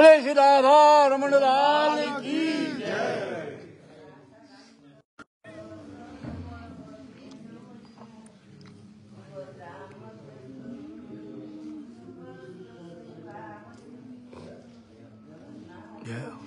बोले श्री राधा रमन लाल की जय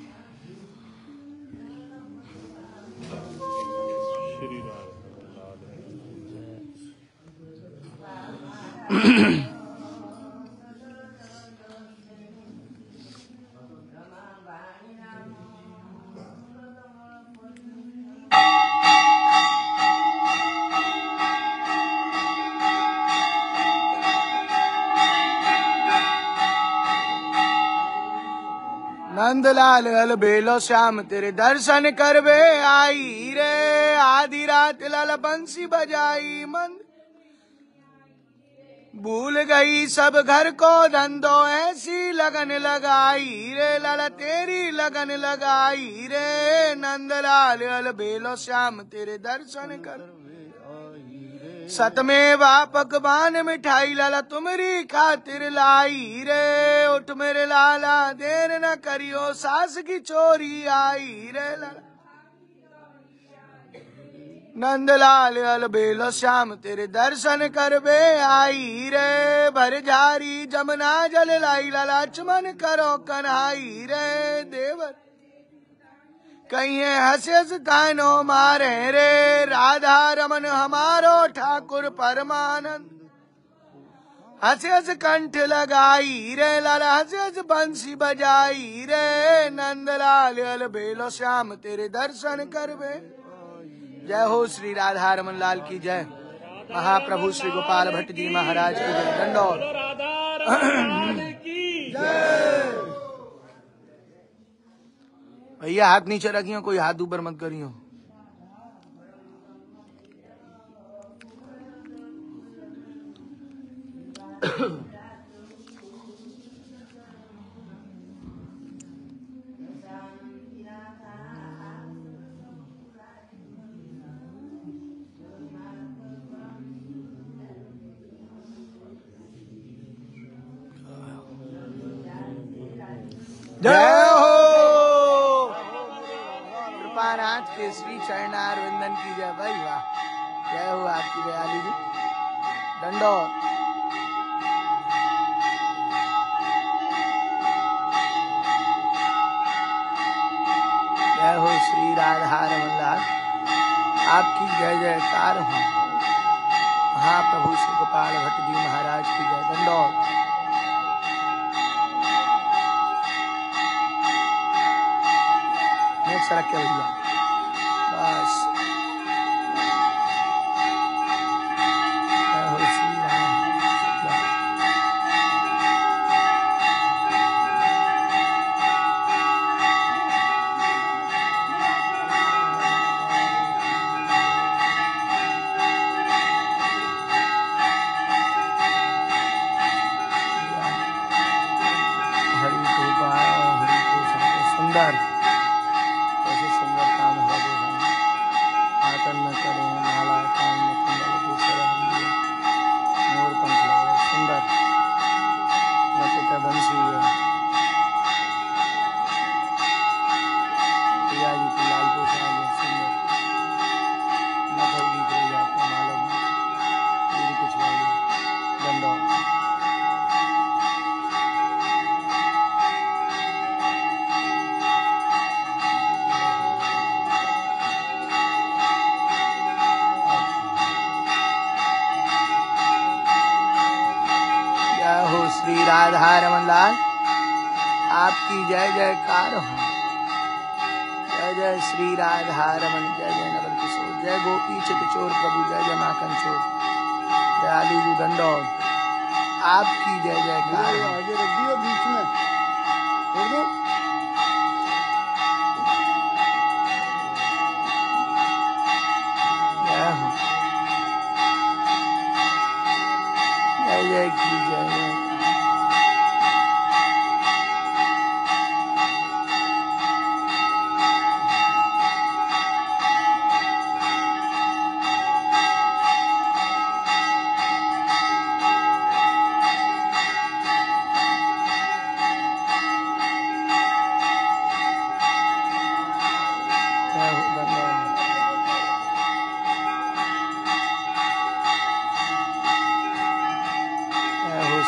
नंदलाल हल बेलो श्याम, तेरे दर्शन करवे आई रे। आधी रात लाल बंसी बजाई मंद। भूल गई सब घर को धंधो, ऐसी लगन लगाई रे। लाला तेरी लगन लगाई रे। नंदलाल हल बेलो श्याम, तेरे दर्शन कर सतमे वापक मिठाई लाला तुम्हारी खातिर लाई रे। उठ मेरे लाला, देर न करियो, सास की चोरी आई रे। लाला नंदलाल अल बेलो श्याम, तेरे दर्शन करबे आई रे। भर जारी जमुना, जल लाई, लाला, चमन करो, कन्हाई रे। देवर कहिए हसेस कानो मारे रे राधा रमन हमारो ठाकुर परमानंद। हसेस कंठ लगाई रे लाला हसेस बंसी बजाई रे नंदलाल अल बेलो श्याम तेरे दर्शन करबे जय हो श्री राधा रमन लाल की जय। महाप्रभु श्री गोपाल भट्ट जी महाराज की जय। रमन की भैया हाथ नीचे रखियो कोई हाथ ऊपर मत करियो। कृपानाथ के श्री चरणार वंदन की जय। भाई वाह, जय हो आपकी दयालु जी। दंडौत जय हो श्री राधा रमन लाल। आपकी जय जयकार हो। महाप्रभु श्री गोपाल भट्ट जी महाराज की जय। नेक्स्ट सड़क के भैया बस रमन लाल। आपकी जय जयकार। हो जय जय श्री राधा रमन जय जय नवल किशोर। जय गोपी चित चोर प्रभु जय जय माखन चोर जय आलू जी दंडौत आपकी जय जयकार। आगे रख दियो बीच में। दो। जय जय जय की जय।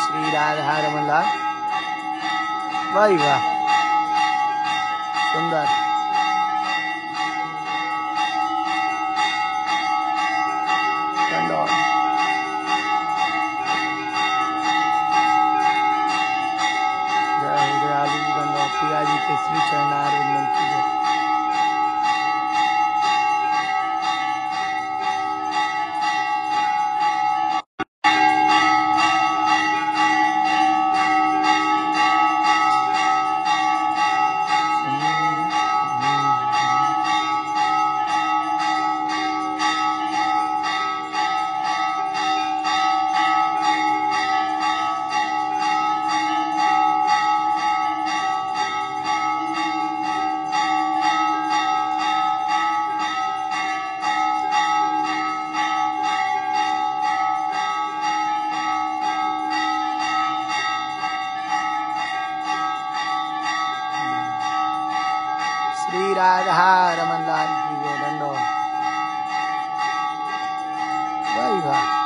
श्री राधा रमन लाल वाह वाह सुंदर दंडौत जय हो दयालु दंडौत प्रिया जी के श्री चरणार श्री राधा रमन लाल की वो दंडो। वही वाह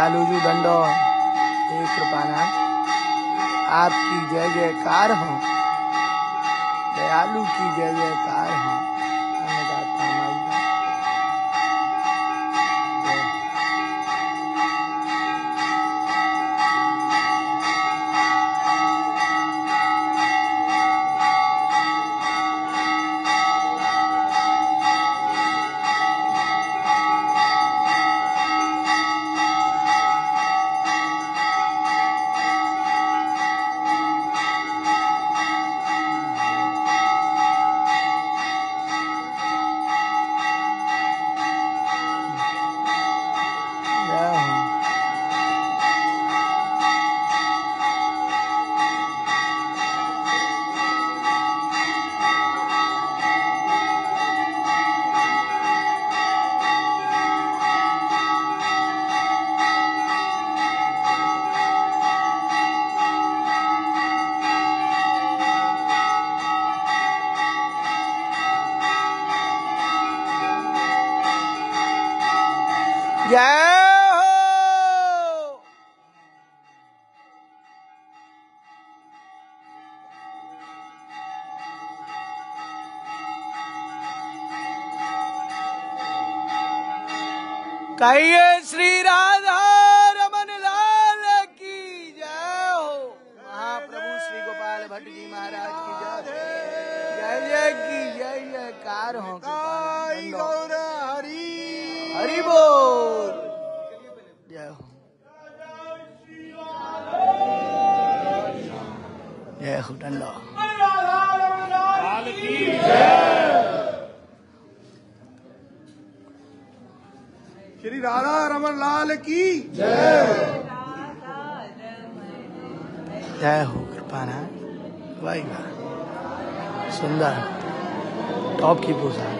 जय दयालु जी दंडो। हे कृपाना आपकी जय जयकार हो। दयालु की जय जयकार हो। जय हो कहिए श्री राधा रमन लाल की जय हो महाप्रभु श्री गोपाल भट्ट जी महाराज की जय। जय की जय जयकार हो बोल जय हो जय हो डंडो श्री राधा रमन लाल की जय। हो कृपाना वाह वाह। सुंदर। टॉप की पोशाक।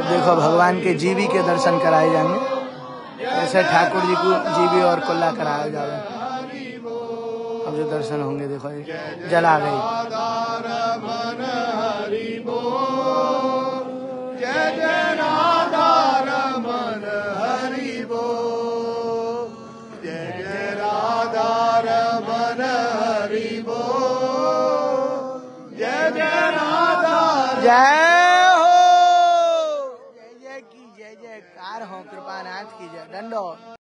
अब देखो, भगवान के जीवी के दर्शन कराए जाएँगे। ऐसे ठाकुर जी को जीवी और कुल्ला कराया जाए अब जो दर्शन होंगे, देखो जला गई